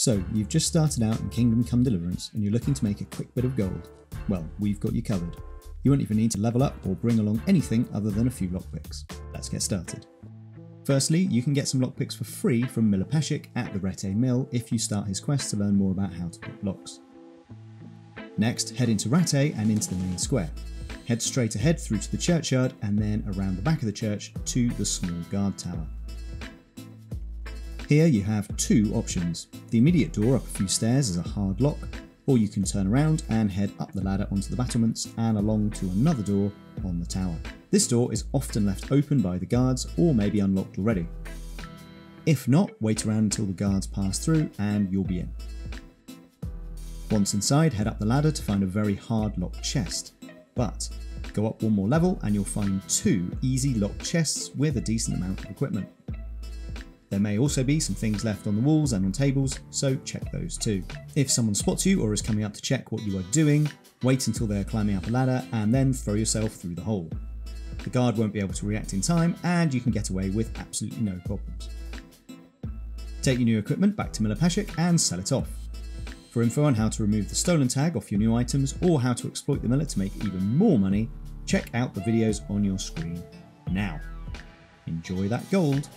So, you've just started out in Kingdom Come Deliverance and you're looking to make a quick bit of gold. Well, we've got you covered. You won't even need to level up or bring along anything other than a few lockpicks. Let's get started. Firstly, you can get some lockpicks for free from Miller Peshek at the Rattay Mill if you start his quest to learn more about how to pick locks. Next, head into Rattay and into the main square. Head straight ahead through to the churchyard and then around the back of the church to the small guard tower. Here you have two options. The immediate door up a few stairs is a hard lock, or you can turn around and head up the ladder onto the battlements and along to another door on the tower. This door is often left open by the guards or may be unlocked already. If not, wait around until the guards pass through and you'll be in. Once inside, head up the ladder to find a very hard locked chest. But go up one more level and you'll find two easy locked chests with a decent amount of equipment. There may also be some things left on the walls and on tables, so check those too. If someone spots you or is coming up to check what you are doing, wait until they are climbing up a ladder and then throw yourself through the hole. The guard won't be able to react in time and you can get away with absolutely no problems. Take your new equipment back to Miller Peshek and sell it off. For info on how to remove the stolen tag off your new items or how to exploit the miller to make even more money, check out the videos on your screen now. Enjoy that gold